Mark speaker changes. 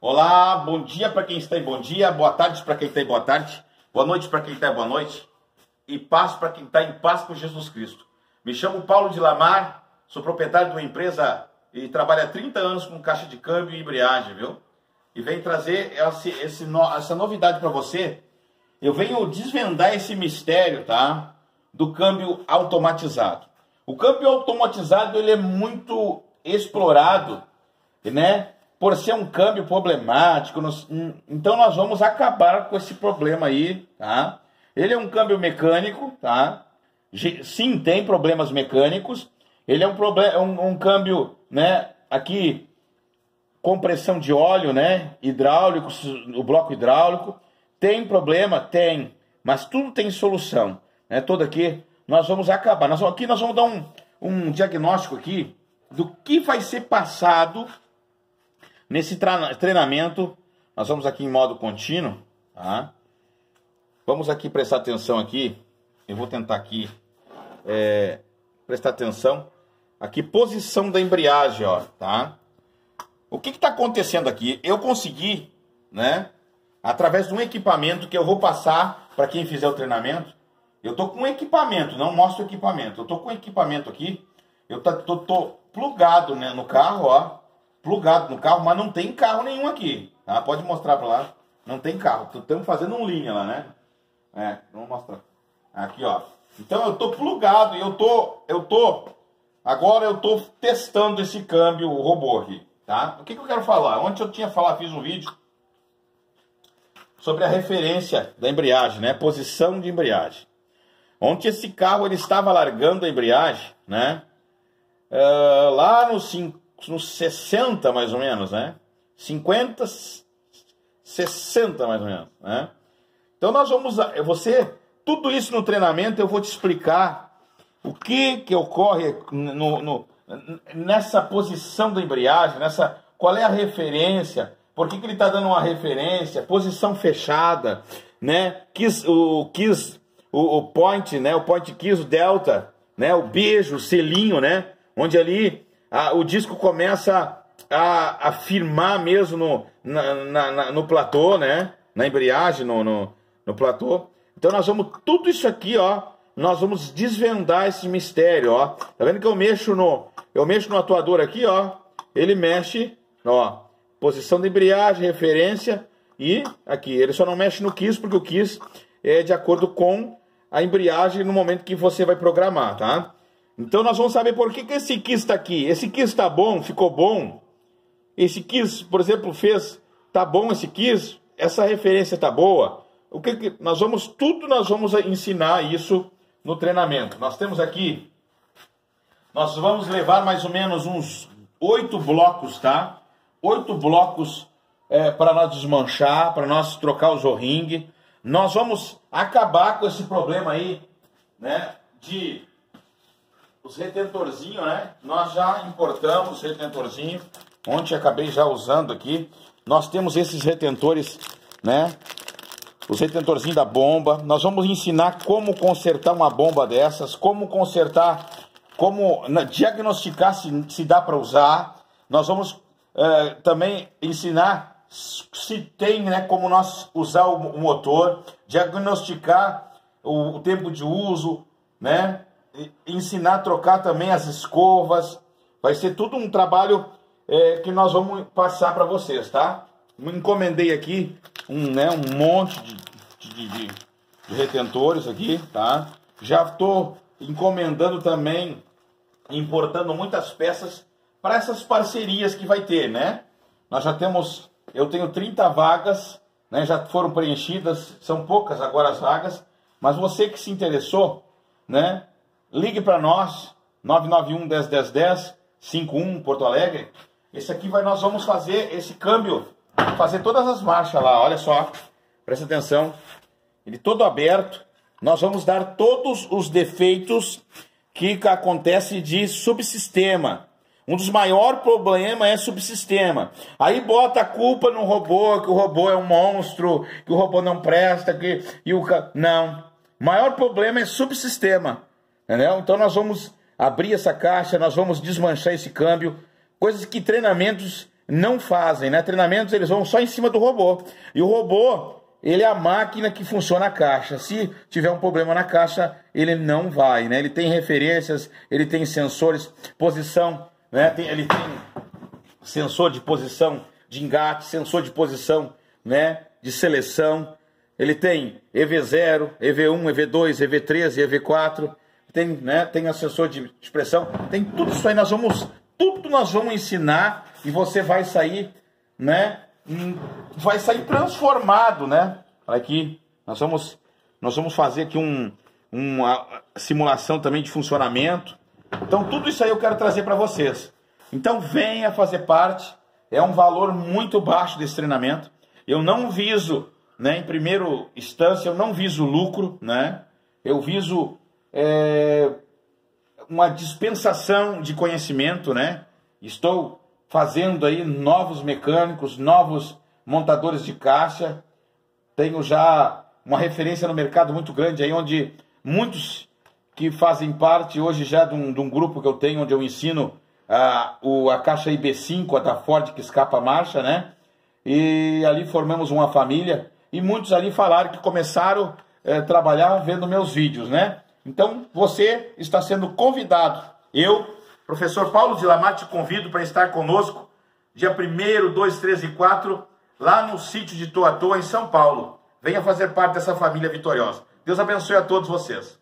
Speaker 1: Olá, bom dia para quem está em bom dia, boa tarde para quem está em boa tarde, boa noite para quem está em boa noite e paz para quem está em paz com Jesus Cristo. Me chamo Paulo de Lamar, sou proprietário de uma empresa e trabalho há 30 anos com caixa de câmbio e embreagem, viu? E venho trazer esse, esse, essa novidade para você. Eu venho desvendar esse mistério, tá? Do câmbio automatizado. O câmbio automatizado ele é muito explorado, né? Por ser um câmbio problemático. Então nós vamos acabar com esse problema aí, tá? Ele é um câmbio mecânico, tá? Sim, tem problemas mecânicos. Ele é um, problema, um, um câmbio, né? Aqui, compressão de óleo, né? Hidráulico, o bloco hidráulico. Tem problema? Tem. Mas tudo tem solução. Né? Todo aqui nós vamos acabar. Nós, aqui nós vamos dar um, um diagnóstico aqui do que vai ser passado nesse treinamento. Nós vamos aqui em modo contínuo, tá? Vamos aqui prestar atenção aqui. Eu vou tentar aqui é, prestar atenção. Aqui, posição da embreagem, ó, tá? O que está acontecendo aqui? Eu consegui, né? Através de um equipamento que eu vou passar para quem fizer o treinamento. Eu tô com equipamento, não mostro equipamento. Eu tô com equipamento aqui. Eu tô, tô, tô plugado né, no carro, ó. Plugado no carro, mas não tem carro nenhum aqui. Tá? Pode mostrar para lá. Não tem carro. Estamos fazendo um linha lá, né? É, vamos mostrar. Aqui, ó. Então eu tô plugado e eu tô, eu tô, agora eu tô testando esse câmbio robô aqui, tá? O que, que eu quero falar? Ontem eu tinha falado, fiz um vídeo sobre a referência da embreagem, né? Posição de embreagem. Ontem esse carro ele estava largando a embreagem, né? Uh, lá nos, nos 60 mais ou menos, né? 50, 60 mais ou menos, né? Então nós vamos, você, tudo isso no treinamento eu vou te explicar o que que ocorre no, no nessa posição da embreagem, nessa, qual é a referência, por que, que ele está dando uma referência, posição fechada, né? Quis, o, quis o, o point, né? O point kiss, o delta, né? O beijo, o selinho, né? Onde ali a, o disco começa a, a firmar mesmo no, na, na, no platô, né? Na embreagem, no, no, no platô. Então nós vamos, tudo isso aqui, ó, nós vamos desvendar esse mistério, ó. Tá vendo que eu mexo no, eu mexo no atuador aqui, ó. Ele mexe, ó, posição de embreagem, referência e aqui. Ele só não mexe no kiss porque o kiss é de acordo com a embreagem no momento que você vai programar, tá? Então nós vamos saber por que, que esse kiss está aqui. Esse kiss está bom, ficou bom. Esse kiss, por exemplo, fez, tá bom esse kiss, essa referência tá boa. O que, que nós vamos tudo nós vamos ensinar isso no treinamento. Nós temos aqui nós vamos levar mais ou menos uns oito blocos, tá? Oito blocos é, para nós desmanchar, para nós trocar o zorringue. Nós vamos acabar com esse problema aí, né? De os retentorzinhos, né? Nós já importamos retentorzinho. Ontem acabei já usando aqui. Nós temos esses retentores, né? Os retentorzinhos da bomba. Nós vamos ensinar como consertar uma bomba dessas, como consertar, como diagnosticar se, se dá para usar. Nós vamos é, também ensinar se tem né, como nós usar o motor, diagnosticar o, o tempo de uso, né, ensinar a trocar também as escovas. Vai ser tudo um trabalho é, que nós vamos passar para vocês, tá? Me encomendei aqui um, né, um monte de, de, de, de retentores aqui, tá? Já estou encomendando também, importando muitas peças para essas parcerias que vai ter, né? Nós já temos eu tenho 30 vagas, né, já foram preenchidas, são poucas agora as vagas, mas você que se interessou, né, ligue para nós, 991 101010 51 Porto Alegre. Esse aqui vai, nós vamos fazer esse câmbio, fazer todas as marchas lá, olha só, presta atenção, ele todo aberto, nós vamos dar todos os defeitos que acontece de subsistema, um dos maiores problemas é subsistema. Aí bota a culpa no robô, que o robô é um monstro, que o robô não presta, que e o não. O maior problema é subsistema. Entendeu? Então nós vamos abrir essa caixa, nós vamos desmanchar esse câmbio, coisas que treinamentos não fazem, né? Treinamentos eles vão só em cima do robô. E o robô, ele é a máquina que funciona a caixa. Se tiver um problema na caixa, ele não vai, né? Ele tem referências, ele tem sensores, posição, né? Tem, ele tem sensor de posição de engate, sensor de posição, né? De seleção. Ele tem EV0, EV1, EV2, EV3, EV4. Tem, né? Tem sensor de expressão. Tem tudo isso aí. Nós vamos, tudo nós vamos ensinar e você vai sair, né? vai sair transformado, né? Aqui, nós vamos, nós vamos fazer aqui um, uma simulação também de funcionamento. Então, tudo isso aí eu quero trazer para vocês. Então, venha fazer parte. É um valor muito baixo desse treinamento. Eu não viso, né, em primeiro instância, eu não viso lucro, né? Eu viso é, uma dispensação de conhecimento, né? Estou fazendo aí novos mecânicos, novos montadores de caixa. Tenho já uma referência no mercado muito grande aí, onde muitos que fazem parte hoje já de um, de um grupo que eu tenho, onde eu ensino a, o, a caixa IB5, a da Ford que escapa a marcha, né? E ali formamos uma família e muitos ali falaram que começaram a é, trabalhar vendo meus vídeos, né? Então você está sendo convidado. Eu Professor Paulo de Lamar, te convido para estar conosco dia 1, 2, 3 e 4, lá no sítio de Toa Toa, em São Paulo. Venha fazer parte dessa família vitoriosa. Deus abençoe a todos vocês.